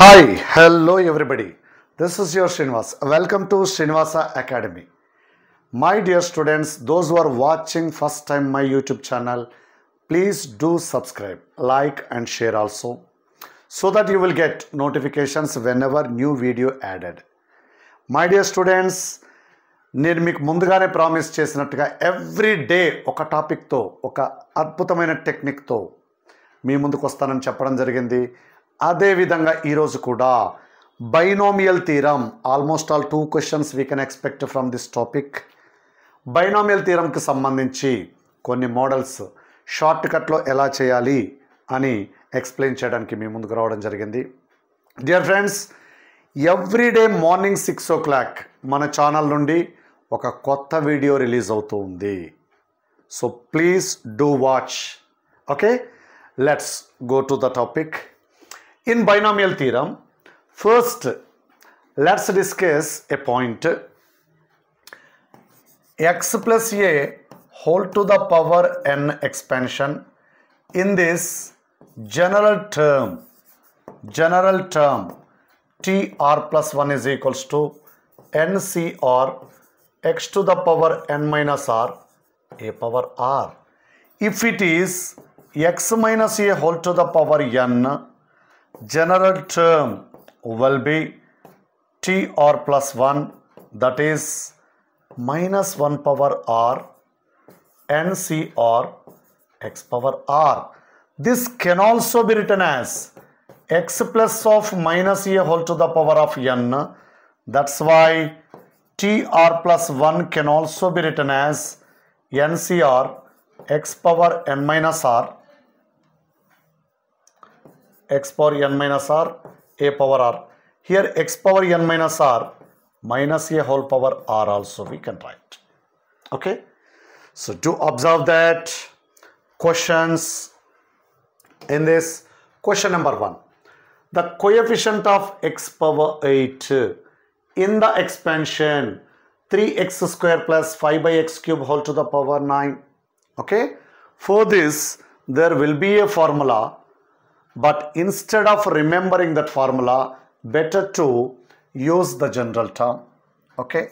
Hi hello everybody this is your Srinivas welcome to Srinivasa academy my dear students those are watching first time my YouTube channel please do subscribe like and share also so that you will get notifications when new video added my dear students నేను మీకు ముందుగానే promise చేసినట్టుగా every day ఒక టాపిక్తో ఒక అద్భుతమైన టెక్నిక్తో మీ ముందుకు వస్తానని చెప్పడం జరిగింది. అదేవిధంగా ఈరోజు కూడా binomial theorem almost all two questions we can expect from this topic binomial థీరంకి సంబంధించి కొన్ని మోడల్స్ షార్ట్ కట్లో ఎలా చేయాలి అని ఎక్స్ప్లెయిన్ చేయడానికి మీ ముందుకు రావడం జరిగింది. Dear friends everyday morning six o'clock మన ఛానల్ నుండి ఒక కొత్త వీడియో రిలీజ్ అవుతూ ఉంది. So please do watch okay let's go to the topic In binomial theorem, first let's discuss a point. X plus a whole to the power n expansion. In this general term general term tr plus 1 is equals to ncr x to the power n minus r a power r. If it is x minus a whole to the power n general term will be tr plus 1 that is minus 1 power r ncr x power r. This can also be written as x plus of minus a whole to the power of n. That's why tr plus 1 can also be written as ncr x power n minus r x power n minus r a power r. Here x power n minus r minus a whole power r also we can write. Okay. So do observe that questions in this question number one. The coefficient of x power 8 in the expansion 3x square plus 5 by x cube whole to the power 9. Okay. For this there will be a formula but instead of remembering that formula better to use the general term. Okay?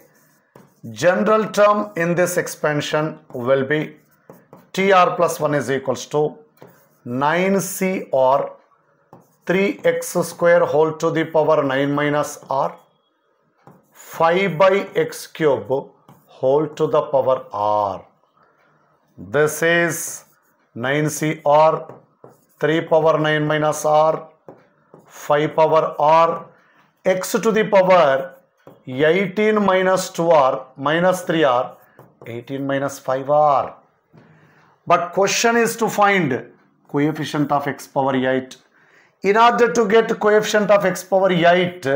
General term in this expansion will be tr plus 1 is equals to 9cr 3x square whole to the power 9 minus r 5 by x cube whole to the power r. This is 9cr 3 power 9 minus r 5 power r x to the power 18 minus 2r minus 3r 18 minus 5r but question is to find coefficient of x power 8 in order to get coefficient of x power 8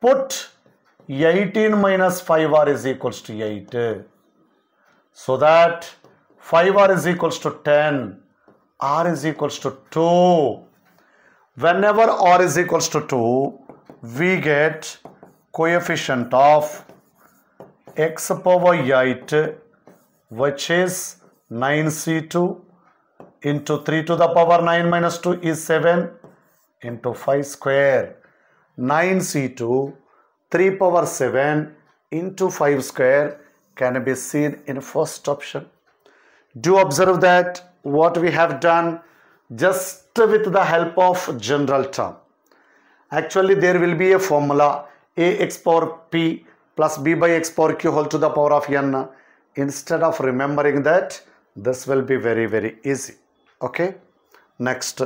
put 18 minus 5r is equals to 8 so that 5r is equals to 10 r is equals to 2 whenever r is equals to 2 we get coefficient of x power 8 which is 9c2 into 3 to the power 9 minus 2 is 7 into 5 square. 9c2 3 power 7 into 5 square can be seen in first option. Do observe that what we have done just with the help of general term. Actually there will be a formula a x power p plus b by x power q whole to the power of n. Instead of remembering that this will be very very easy. Okay? Next.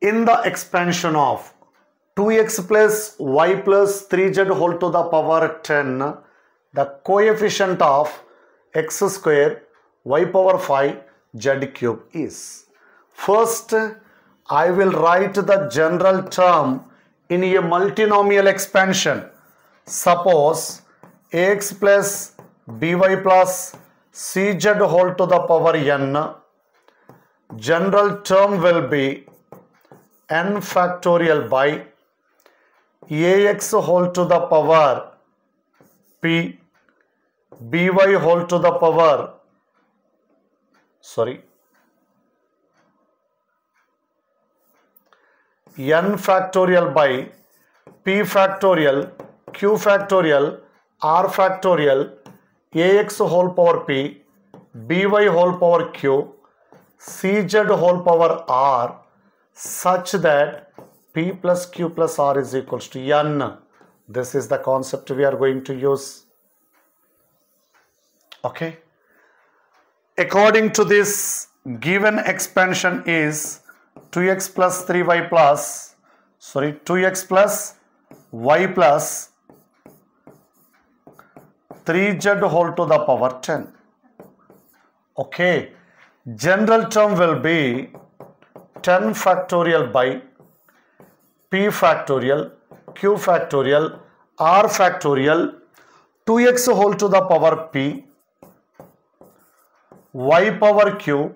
In the expansion of 2x plus y plus 3z whole to the power 10 the coefficient of x square y power 5 z cube is first I will write the general term in a multinomial expansion. Suppose ax plus by plus cz whole to the power n. General term will be n factorial by ax whole to the power p by whole to the power sorry n factorial by p factorial q factorial r factorial ax whole power p by whole power q cz whole power r such that p plus q plus r is equals to n. This is the concept we are going to use. Okay. According to this, given expansion is 2x plus 3y plus, sorry, 2x plus y plus 3z whole to the power 10. Okay. General term will be 10 factorial by p factorial, q factorial, r factorial, 2x whole to the power p, y power q,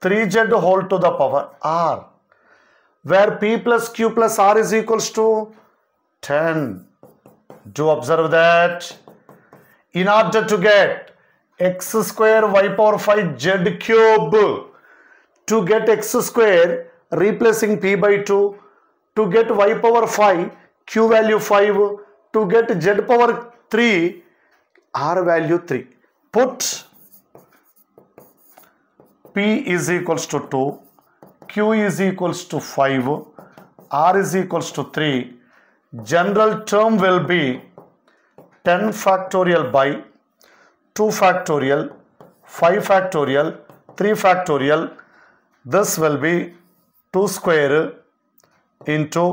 3z whole to the power r, where p plus q plus r is equals to 10. Do observe that in order to get x square y power 5 z cube to get x square replacing p by 2 to get y power 5 q value 5 to get z power 3 r value 3 put p is equals to 2 q is equals to 5 r is equals to 3 general term will be 10 factorial by 2 factorial 5 factorial 3 factorial. This will be 2 square into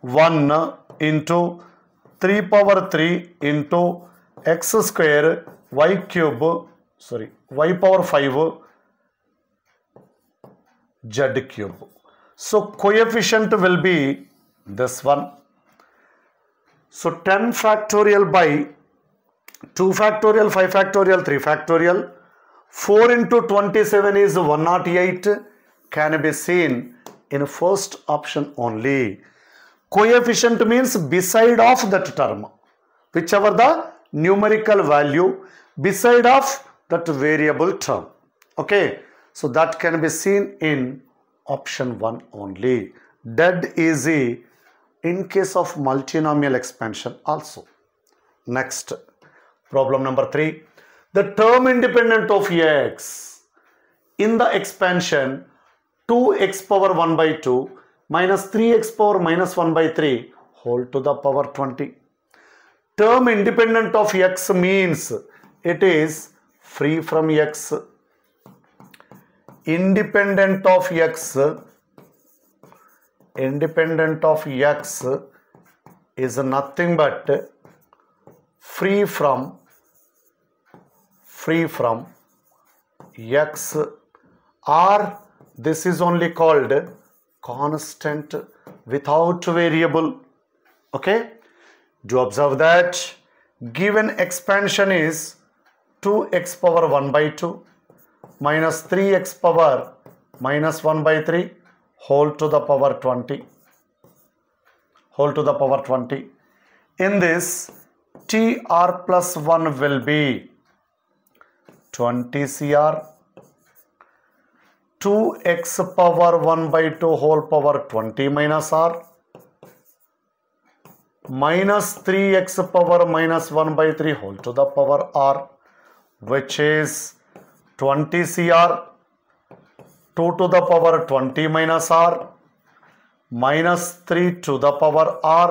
1 into 3 power 3 into x square y cube sorry y power 5 z cube so coefficient will be this one so 10 factorial by 2 factorial 5 factorial 3 factorial 4 into 27 is 108 can be seen in first option only. Coefficient means beside of that term, whichever the numerical value beside of that variable term. Okay, so that can be seen in option 1 only. Dead easy in case of multinomial expansion also. Next, problem number 3. The term independent of x in the expansion 2x power 1 by 2 minus 3x power minus 1 by 3 whole to the power 20. Term independent of x means it is free from x. Independent of x, independent of x is nothing but free from free from x. Or this is only called constant without variable. Okay? Do observe that? Given expansion is 2x power 1 by 2 minus 3x power minus 1 by 3 whole to the power 20 whole to the power 20 in this tr plus 1 will be 20 cr 2x power 1 by 2 whole power 20 minus r minus 3x power minus 1 by 3 whole to the power r which is 20 cr 2 to the power 20 minus r minus 3 to the power r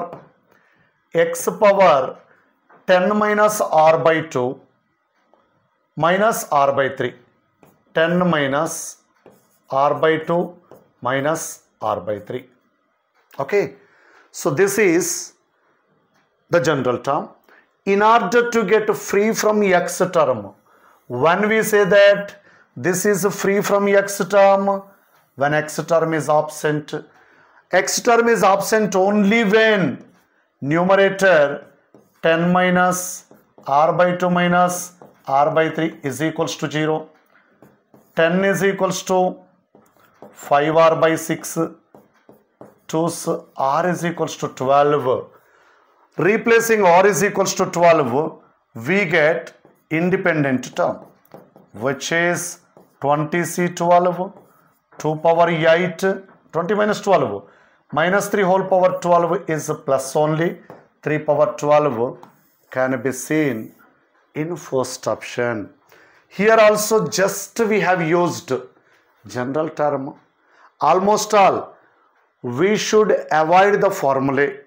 x power 10 minus r by 2 minus r by 3 10 minus r by 2 minus r by 3 okay so this is the general term. In order to get free from x term when we say that this is free from x term when x term is absent x term is absent only when numerator 10 minus r by 2 minus r by 3 is equals to 0 10 is equals to 5r by 6 choose r is equals to 12 replacing r is equals to 12 we get independent term which is 20c 12 2 power 8 20 minus 12 minus 3 whole power 12 is plus only 3 power 12 can be seen in first option. Here also just we have used general term. Almost all we should avoid the formulae.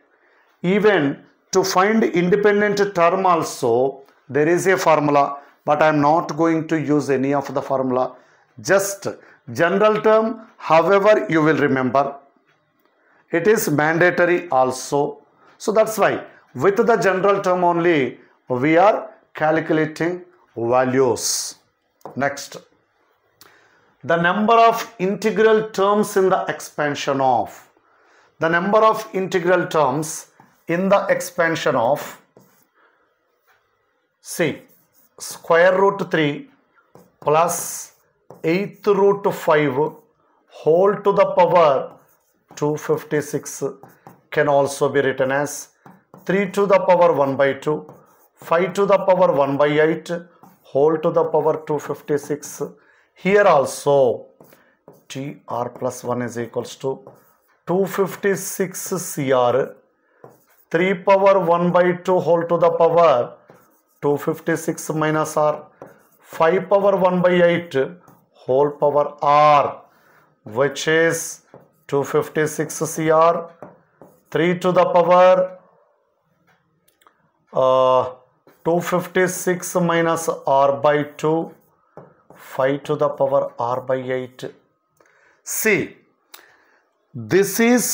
Even to find independent term also there is a formula but I am not going to use any of the formula. Just general term however you will remember. It is mandatory also. So that's why with the general term only we are calculating values. Next. The number of integral terms in the expansion of. The number of integral terms in the expansion of see square root 3 plus 8th root 5 whole to the power 256 can also be written as 3 to the power 1 by 2 5 to the power 1 by 8 whole to the power 256 here also tr plus 1 is equals to 256 cr 3 power 1 by 2 whole to the power 256 minus r 5 power 1 by 8 whole power r which is 256 cr 3 to the power uh, 256 minus r by 2 5 to the power r by 8 see this is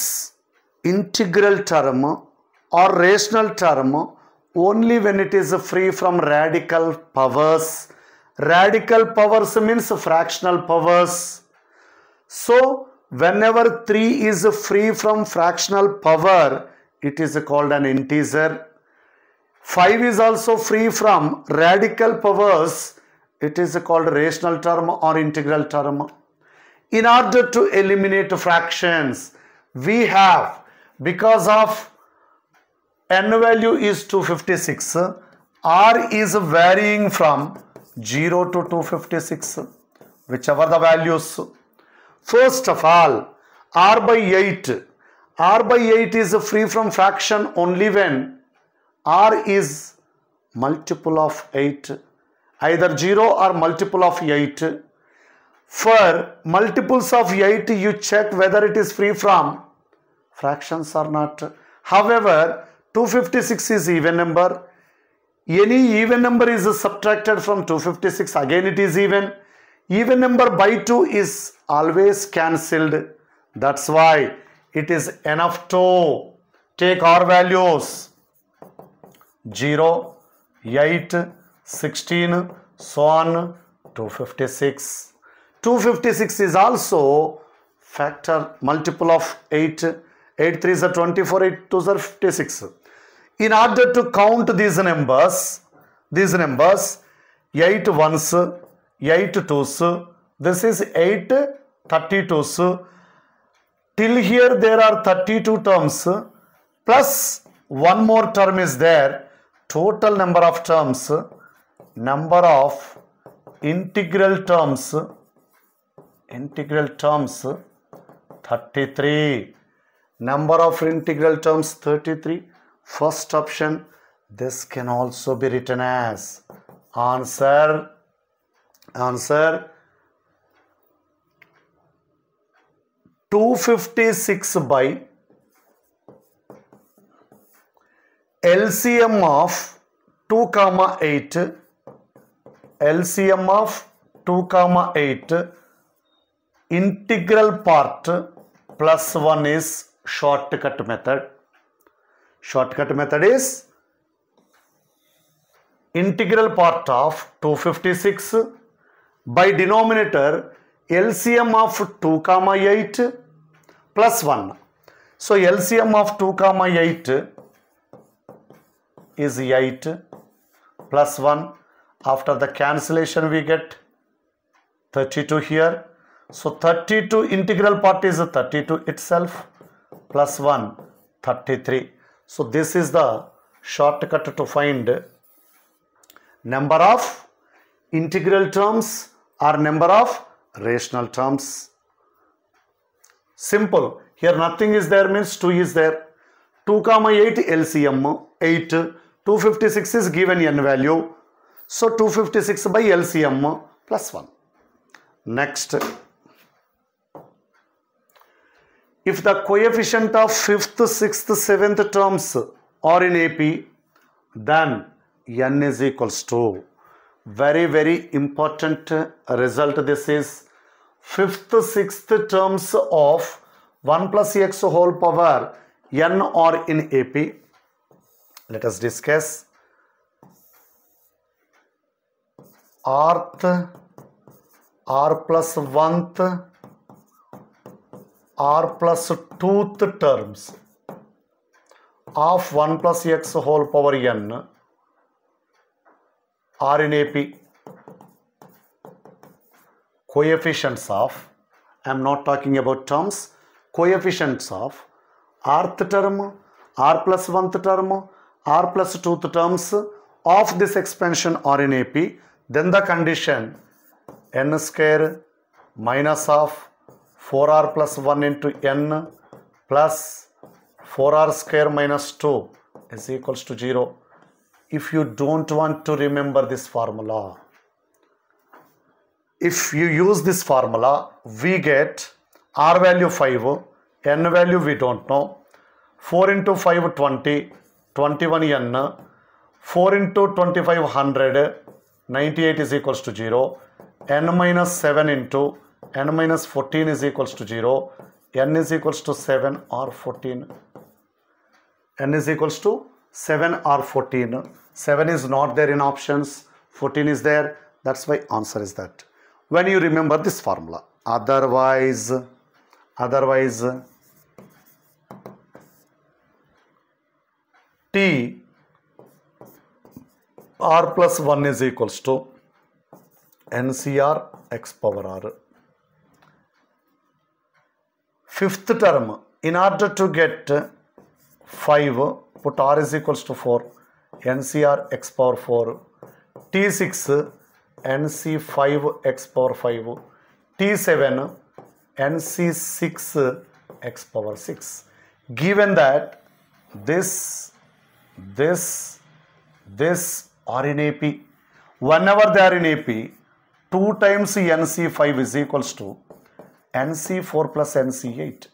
integral term or rational term only when it is free from radical powers. Radical powers means fractional powers. So whenever 3 is free from fractional power it is called an integer. 5 is also free from radical powers. It is called rational term or integral term. In order to eliminate fractions we have because of n value is 256 r is varying from 0 to 256 whichever the values. First of all r by 8 r by 8 is free from fraction only when r is multiple of 8 either 0 or multiple of 8 for multiples of 8 you check whether it is free from fractions or not. However 256 is even number. Any even number is subtracted from 256 again it is even. Even number by 2 is always cancelled. That's why it is enough to take our values. 0 8 16 so on 256 256 is also factor multiple of 8 8 3 is 24 8 2 are 56 in order to count these numbers these numbers 8 ones 8 twos this is 8 32s till here there are 32 terms plus one more term is there total number of terms number of integral terms integral terms 33 number of integral terms 33 first option this can also be written as. Answer. Answer. 256 by LCM of 2 comma 8 LCM of 2 comma 8 integral part plus 1 is shortcut method shortcut method is integral part of 256 by denominator LCM of 2 comma 8 plus 1 so LCM of 2 comma 8 is 8 plus 1 after the cancellation we get 32 here so 32 integral part is 32 itself plus 1 33 so this is the shortcut to find number of integral terms or number of rational terms simple Here nothing is there means 2 is there. 2 comma 8 LCM 8. 256 is given n value. So 256 by LCM plus 1. Next. If the coefficient of 5th, 6th, 7th terms are in AP, then n is equals to. Very very important result this is. Fifth sixth terms of 1 plus x whole power n are in AP let us discuss. Rth r plus 1th r plus 2th terms of 1 plus x whole power n are in AP coefficients of I am not talking about terms coefficients of rth term r plus 1th term r plus 2th terms of this expansion are in AP then the condition n square minus of 4r plus 1 into n plus 4r square minus 2 is equals to 0 if you don't want to remember this formula. If you use this formula, we get R value 5, N value we don't know. 4 into 5, 20, 21 N. 4 into 25, 100, 98 is equals to 0. N minus 7 into N minus 14 is equals to 0. N is equals to 7 or 14. N is equals to 7 or 14 7 is not there in options 14 is there that's why answer is that when you remember this formula otherwise otherwise t r plus 1 is equals to ncr x power r fifth term. In order to get 5 put r is equals to 4 ncr x power 4 t6 nc5 x power 5 t7 nc6 x power 6 given that this this this are in ap whenever they are in ap 2 times nc5 is equals to nc4 plus nc8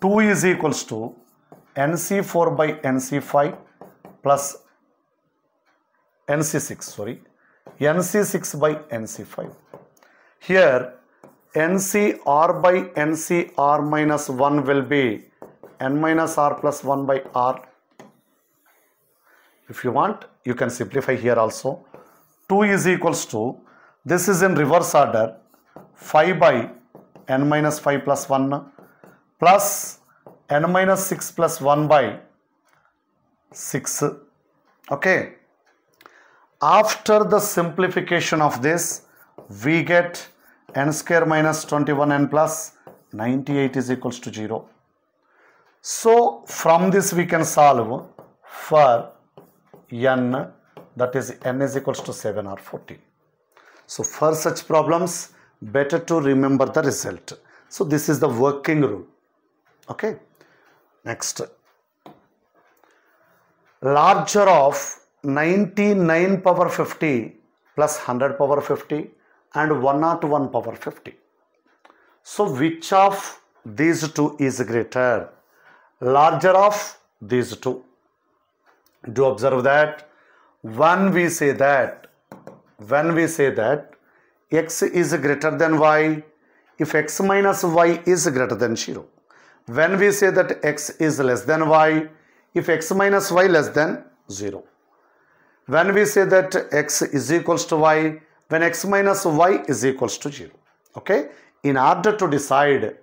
2 is equals to nc4 by nc5 plus nc6 sorry. Nc6 by nc5 here ncr by ncr minus 1 will be n minus r plus 1 by r. If you want you can simplify here also. 2 is equals to this is in reverse order 5 by n minus 5 plus 1 plus n minus 6 plus 1 by 6 okay. After the simplification of this we get n square minus 21 n plus 98 is equals to 0 so from this we can solve for n that is n is equals to 7 or 14 so for such problems better to remember the result. So this is the working rule. Okay? Next. Larger of 99 power 50 plus 100 power 50 and 101 power 50 so which of these two is greater? Larger of these two. Do observe that? When we say that when we say that x is greater than y. If x minus y is greater than 0 when we say that x is less than y if x minus y less than 0 when we say that x is equals to y when x minus y is equals to 0 okay? In order to decide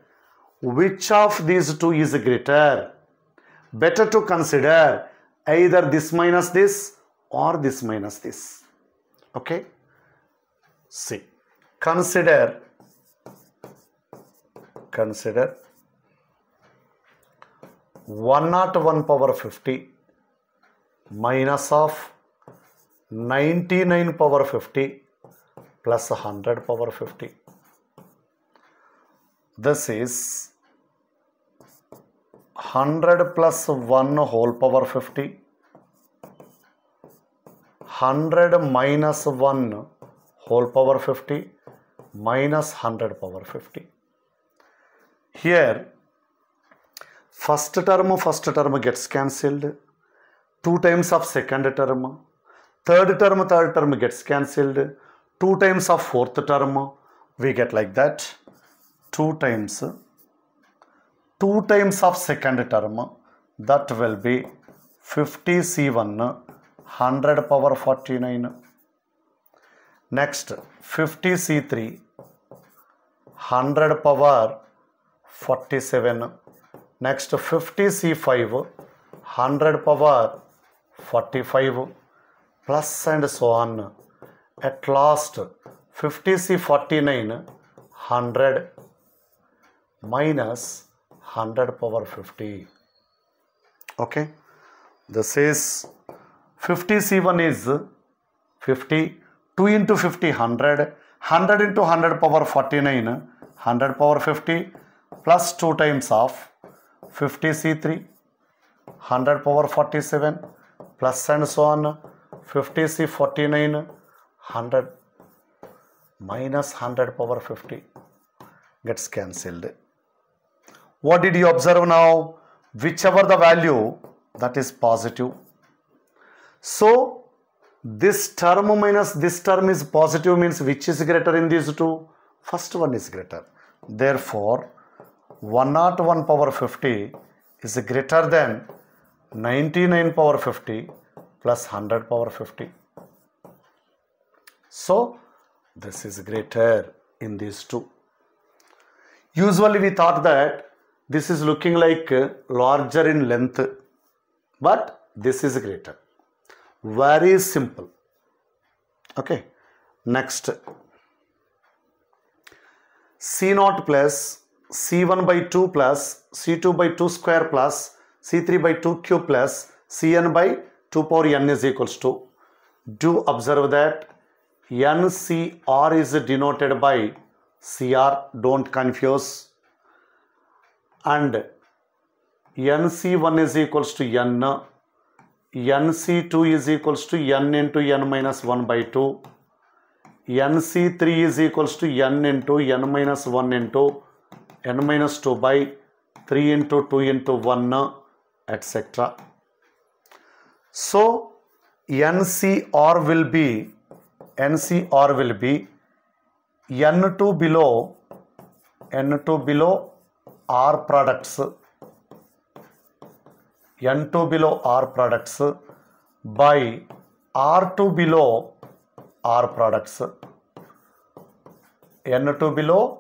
which of these two is greater better to consider either this minus this or this minus this okay? See consider consider 101 power 50 minus of 99 power 50 plus 100 power 50 this is 100 plus 1 whole power 50 100 minus 1 whole power 50 minus 100 power 50 here first term first term gets cancelled. Two times of second term third term third term gets cancelled. Two times of fourth term we get like that. Two times two times of second term that will be 50 c1 100 power 49 next 50 c3 100 power 47 next 50 c5 100 power 45 plus and so on. At last 50 c49 100 minus 100 power 50 okay. This is 50 c1 is 50 2 into 50 100 100 into 100 power 49 100 power 50 plus 2 times of 50 c3 100 power 47 plus and so on 50 c49 100 minus 100 power 50 gets cancelled. What did you observe now? Whichever the value that is positive. So this term minus this term is positive means which is greater in these two? First one is greater therefore 101 power 50 is greater than 99 power 50 plus 100 power 50 so this is greater in these two. Usually we thought that this is looking like larger in length but this is greater. Very simple. Okay next c naught plus c1 by 2 plus c2 by 2 square plus c3 by 2 cube plus cn by 2 power n is equals to. Do observe that ncr is denoted by cr don't confuse. And nc1 is equals to n nc2 is equals to n into n minus 1 by 2 nc3 is equals to n into n minus 1 into n minus 2 by 3 into 2 into 1 etc so ncr will be ncr will be n2 below n2 below r products. N2 below r products by r2 below r products. N2 below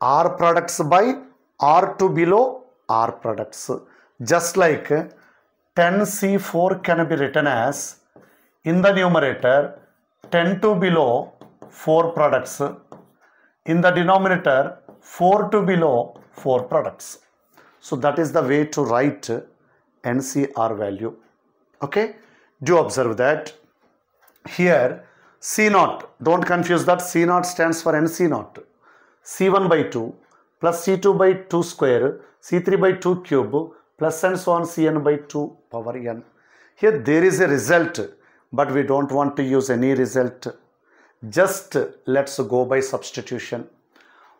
r products by r2 below r products. Just like 10c4 can be written as in the numerator 10 to below 4 products. In the denominator 4 to below 4 products. So that is the way to write ncr value. Okay? Do observe that here c naught don't confuse that. C naught stands for nc naught c1 by 2 plus c2 by 2 square c3 by 2 cube plus and so on cn by 2 power n. Here there is a result but we don't want to use any result. Just let's go by substitution.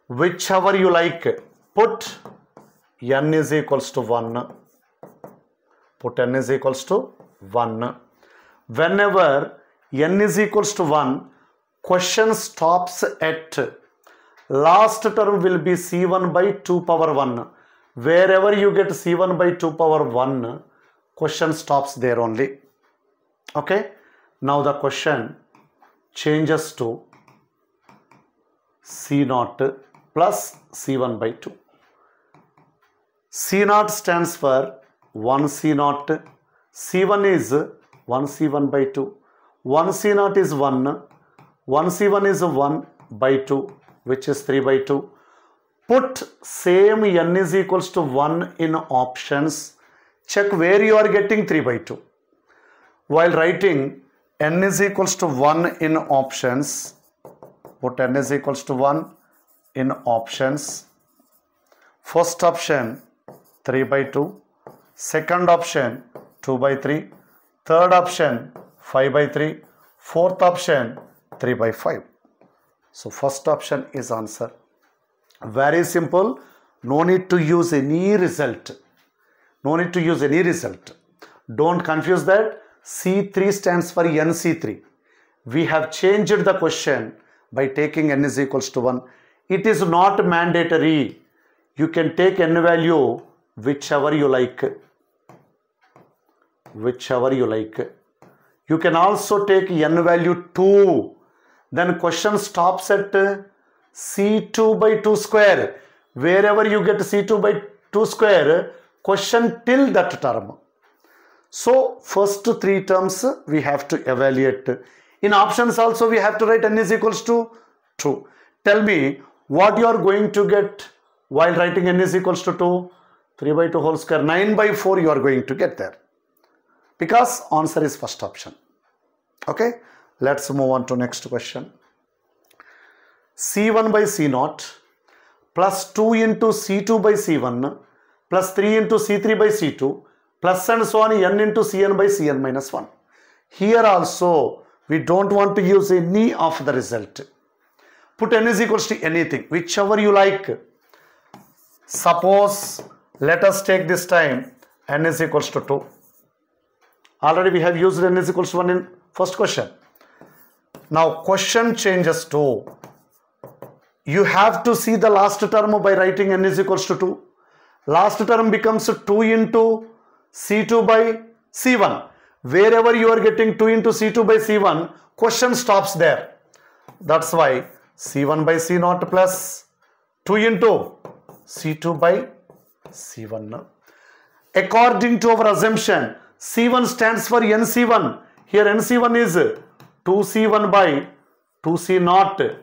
Whichever you like put n is equals to 1 put n is equals to 1 whenever n is equals to 1 question stops at last term will be c1 by 2 power 1 wherever you get c1 by 2 power 1 question stops there only. Okay? Now the question changes to c naught plus c1 by 2 c naught stands for 1 c naught c1 is 1 c1 by 2 1 c naught is 1 1 c1 is 1 by 2 which is 3 by 2 put same n is equals to 1 in options. Check where you are getting 3 by 2 while writing n is equals to 1 in options. Put n is equals to 1 in options. First option 3 by 2, second option 2 by 3. Third option 5 by 3. Fourth option 3 by 5. So first option is answer. Very simple. No need to use any result. No need to use any result. Don't confuse that. C3 stands for NC3. We have changed the question by taking n is equals to 1. It is not mandatory. You can take n value whichever you like. Whichever you like. You can also take n value 2. Then question stops at C2 by 2 square. Wherever you get C2 by 2 square, question till that term. So first three terms we have to evaluate. In options also we have to write n is equals to 2. Tell me what you are going to get while writing n is equals to 2. 3 by 2 whole square 9 by 4 you are going to get there. Because answer is first option. Okay. Let's move on to next question. C1 by C0 plus 2 into C2 by C1 plus 3 into C3 by C2 plus and so on n into Cn by Cn minus 1. Here also we don't want to use any of the result. Put n is equals to anything, whichever you like. Suppose, let us take this time n is equals to 2. Already we have used n is equals to 1 in first question. Now question changes to, you have to see the last term by writing n is equals to 2. Last term becomes 2 into C2 by C1. Wherever you are getting 2 into C2 by C1, question stops there. That's why C1 by C0 plus 2 into C2 by C1. According to our assumption, C1 stands for NC1. Here NC1 is 2C1 by 2C0.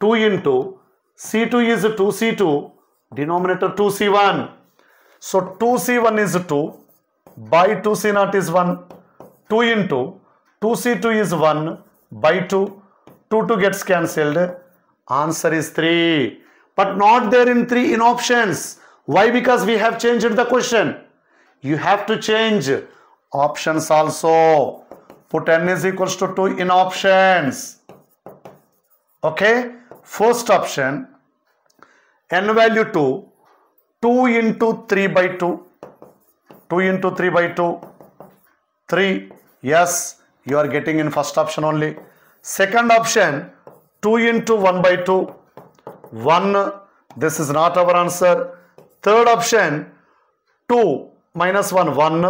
2 into C2 is 2C2, denominator 2C1. So 2C1 is 2 by 2C0 is 1. 2 into 2C2 is 1 by 2. 2 2 gets cancelled. Answer is 3. But not there in 3 in options. Why? Because we have changed the question. You have to change options also. Put n is equals to 2 in options. Okay. First option n value 2 2 into 3 by 2 2 into 3 by 2 3 yes you are getting in first option only second option 2 into 1 by 2 1 this is not our answer third option 2 minus 1 1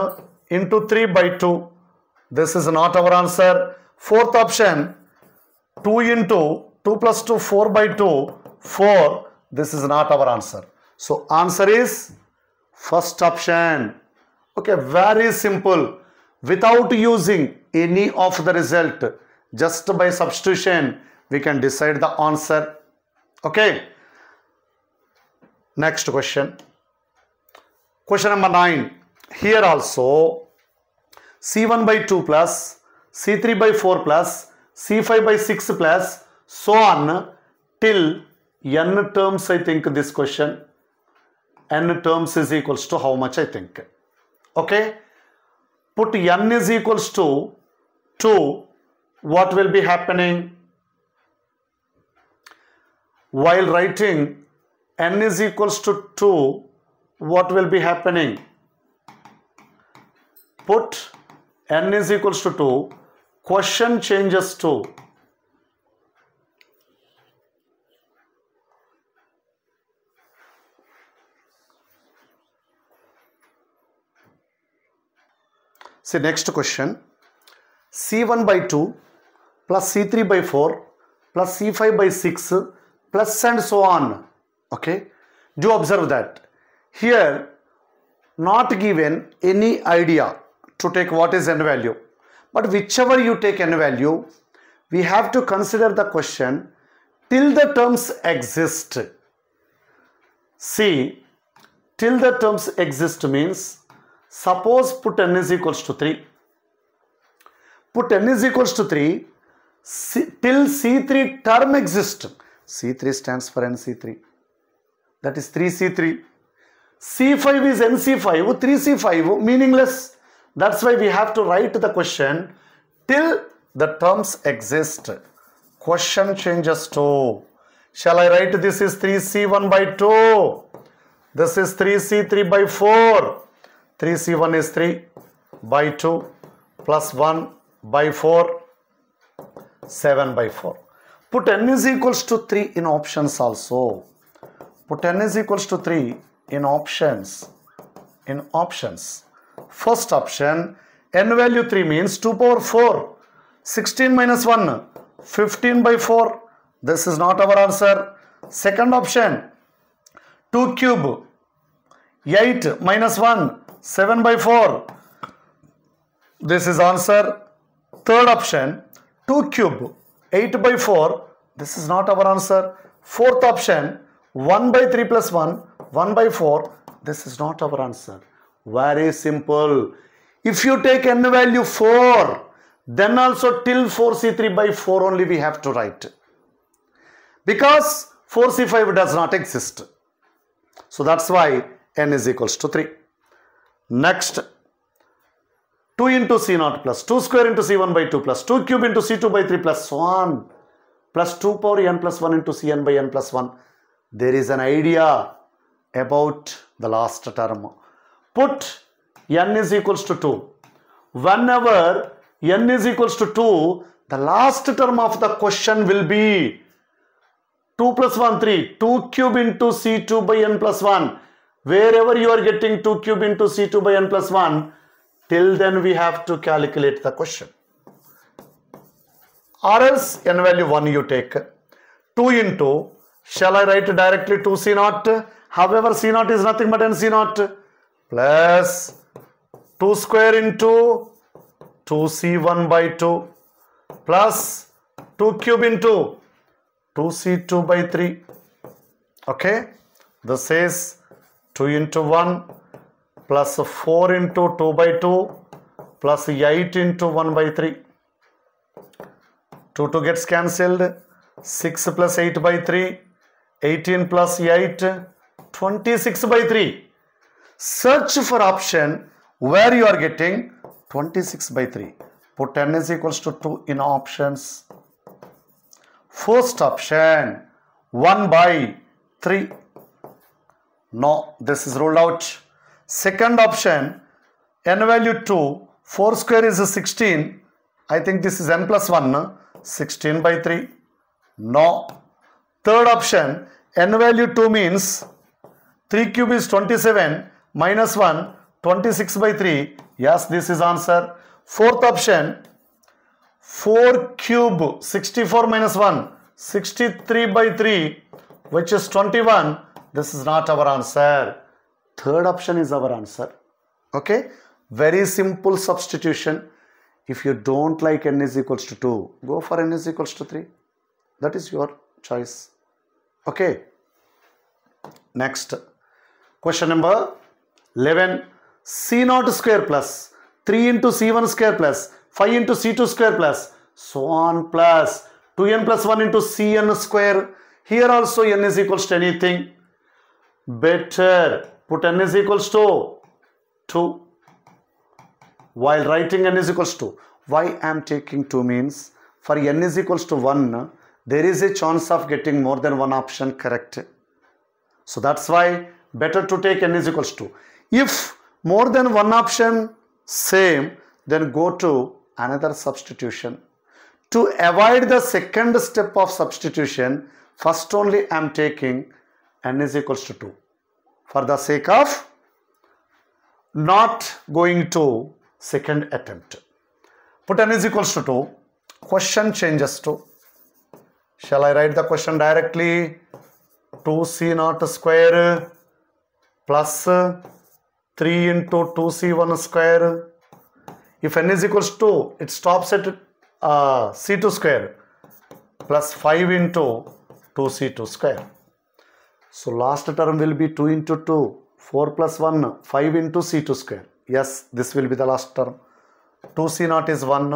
into 3 by 2 this is not our answer. Fourth option 2 into 2 plus 2 4 by 2 4 this is not our answer. So answer is first option. Okay very simple. Without using any of the result just by substitution we can decide the answer. Okay. Next question. Question number 9 here also c1 by 2 plus c3 by 4 plus c5 by 6 plus so on till n terms I think this question. N terms is equals to how much I think. Okay? Put n is equals to 2 what will be happening? While writing n is equals to 2 what will be happening put n is equals to 2 question changes to See next question. C1 by 2 plus C3 by 4 plus C5 by 6 plus and so on. Okay. Do observe that. Here not given any idea to take what is n value. But whichever you take n value, we have to consider the question till the terms exist. See, till the terms exist means suppose put n is equals to 3 put n is equals to 3 C, till c3 term exists c3 stands for nc3 that is 3c3 C5 is NC5, 3C5 meaningless. That's why we have to write the question till the terms exist. Question changes to. Shall I write this is 3C1 by 2. This is 3C3 by 4. 3C1 is 3 by 2 plus 1 by 4 7 by 4 put n is equals to 3 in options also put n is equals to 3 in options in options first option n value 3 means 2 power 4 16 minus 1 15 by 4 this is not our answer. Second option 2 cube 8 minus 1 7 by 4 this is answer. Third option 2 cube 8 by 4 this is not our answer. Fourth option 1 by 3 plus 1 1 by 4 this is not our answer very simple. If you take n value 4 then also till 4c3 by 4 only we have to write. Because 4c5 does not exist. So that's why n is equals to 3 next 2 into c naught plus 2 square into c1 by 2 plus 2 cube into c2 by 3 1 plus 2 power n plus 1 into cn by n plus 1 there is an idea about the last term put n is equals to 2 whenever n is equals to 2 the last term of the question will be 2 plus 1 3 2 cube into c2 by n plus 1 wherever you are getting 2 cube into c2 by n plus 1 till then we have to calculate the question. Or else n value 1 you take. 2 into shall I write directly 2 c naught? However c naught is nothing but n c naught plus 2 square into 2c1 by 2 plus 2 cube into 2c2 by 3 okay? This is 2 into 1 plus 4 into 2 by 2 plus 8 into 1 by 3 2 2 gets cancelled. 6 plus 8 by 3 18 plus 8 26 by 3 search for option where you are getting 26 by 3 put n is equals to 2 in options. First option 1 by 3 no this is ruled out. Second option n value 2 4 square is 16 i think this is n plus 1 16 by 3 no. Third option n value 2 means 3 cube is 27 minus 1 26 by 3 yes this is answer. Fourth option 4 cube 64 minus 1 63 by 3 which is 21 this is not our answer. Third option is our answer. Okay? Very simple substitution. If you don't like n is equals to 2 go for n is equals to 3 that is your choice. Okay? Next. Question number 11 c naught square plus 3 into c1 square plus 5 into c2 square plus so on plus. 2n plus 1 into cn square. Here also n is equals to anything better. Put n is equals to 2 while writing n is equals to why I am taking 2 means? For n is equals to 1 there is a chance of getting more than one option correct. So that's why better to take n is equals to if more than one option same then go to another substitution to avoid the second step of substitution first only I am taking n is equals to 2 for the sake of not going to second attempt. Put n is equals to 2. Question changes to. Shall I write the question directly? 2c naught square plus 3 into 2c1 square. If n is equals to 2, it stops at uh, c2 square plus 5 into 2c2 square. So last term will be 2 into 2, 4 plus 1, 5 into c2 square. Yes, this will be the last term. 2c0 is 1,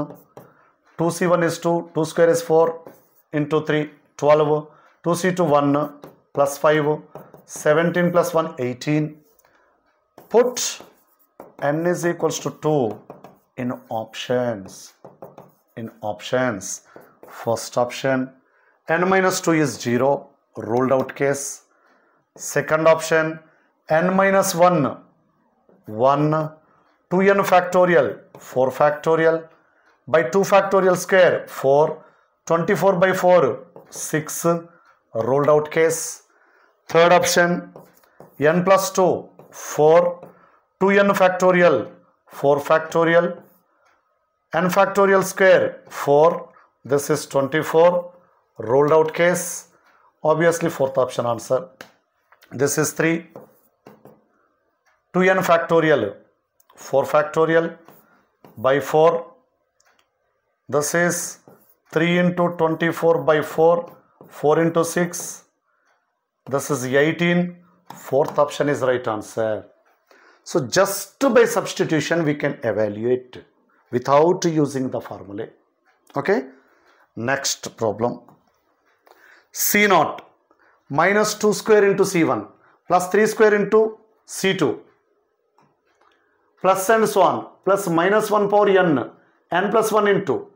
2c1 is 2, 2 square is 4 into 3, 12, 2c2 1 plus 5, 17 plus 1, 18, put n is equals to 2 in options. In options. First option n minus 2 is 0 ruled out case. Second option n minus 1 1 2n factorial 4 factorial. By 2 factorial square 4 24 by 4 6 rolled out case. Third option n plus 2 4 2n factorial 4 factorial n factorial square 4 this is 24 rolled out case obviously fourth option answer. This is 3 2n factorial 4 factorial by 4 this is 3 into 24 by 4 4 into 6 this is 18 fourth option is right answer. So just by substitution we can evaluate without using the formula. Okay? Next problem. C naught minus 2 square into c1 plus 3 square into c2 plus and so on. Plus minus 1 power n. N plus 1 into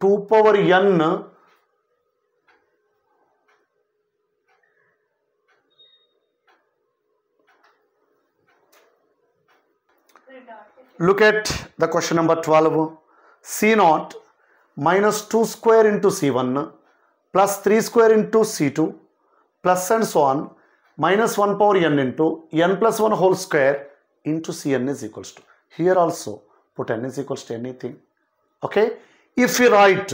2 power n Look at the question number 12. C naught minus 2 square into C1 plus 3 square into C2 plus and so on minus 1 power n into n plus 1 whole square into Cn is equals to. Here also put n is equals to anything. Okay. If we write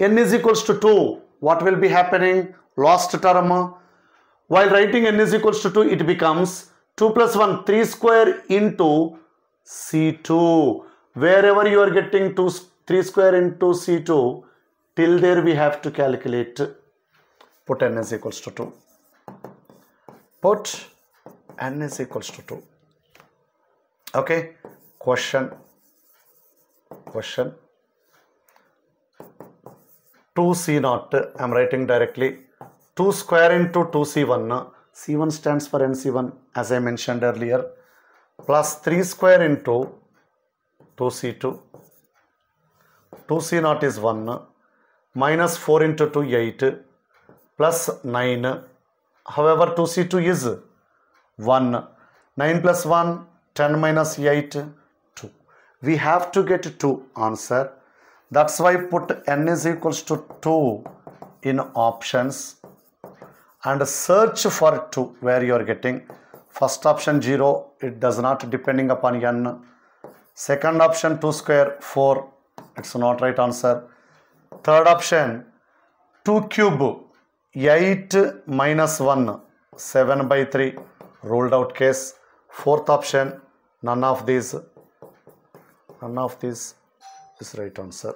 n is equals to 2, what will be happening? Last term. While writing n is equals to 2, it becomes 2 plus 1, 3 square into C2. Wherever you are getting 2, 3 square into C2, till there we have to calculate. Put n is equals to 2. Put n is equals to 2. Okay. Question. Question. 2c naught I am writing directly 2 square into 2c1 c1 stands for nc1 as I mentioned earlier plus 3 square into 2c2 2c naught is 1 minus 4 into 2 8 plus 9 however 2c2 is 1 9 plus 1 10 minus 8 2 we have to get 2 answer. That's why put n is equals to 2 in options. And search for 2 where you are getting first option 0 it does not depending upon n. Second option 2 square 4 it's not right answer. Third option 2 cube 8 minus 1 7 by 3 ruled out case. Fourth option none of these. None of these is right answer